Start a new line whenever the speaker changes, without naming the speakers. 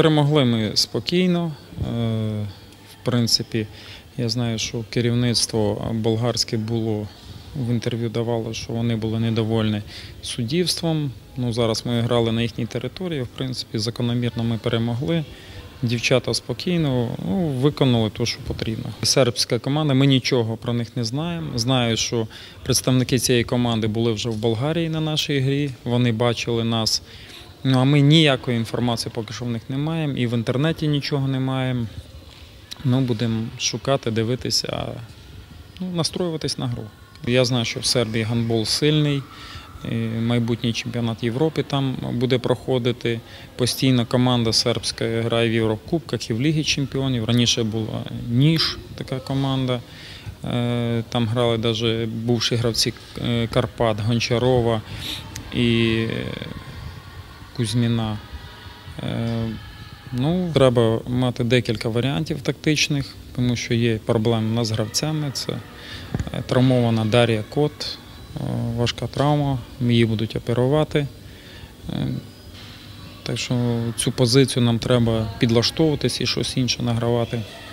Перемогли ми спокійно. Е, В принципі, я знаю, що керівництво болгарське було в інтерв'ю давало, що вони були недовольні суддівством. Ну, зараз ми грали на їхній території. В принципі, закономірно ми перемогли. Дівчата спокійно ну, виконали те, що потрібно. Сербська команда, ми нічого про них не знаємо. Знаю, що представники цієї команди були вже в Болгарії на нашій грі. Вони бачили нас. Ну а ми ніякої інформації поки що в них не маємо, і в інтернеті нічого не маємо. Ну, будемо шукати, дивитися, ну, настроюватись на гру. Я знаю, що в Сербії гандбол сильний. Майбутній чемпіонат Європи там буде проходити. Постійно команда сербська грає в Єврокубках і в Лігі Чемпіонів. Раніше була Ніж, така команда. Е, Там грали навіть бувші гравці е, Карпат, Гончарова і е, Кузьміна. Е, Ну, треба мати декілька варіантів тактичних, тому що є проблеми з гравцями. Це е, травмована Дар'я Кот, е, важка травма, її будуть оперувати. Так що цю позицію нам треба підлаштовуватись і щось інше награвати.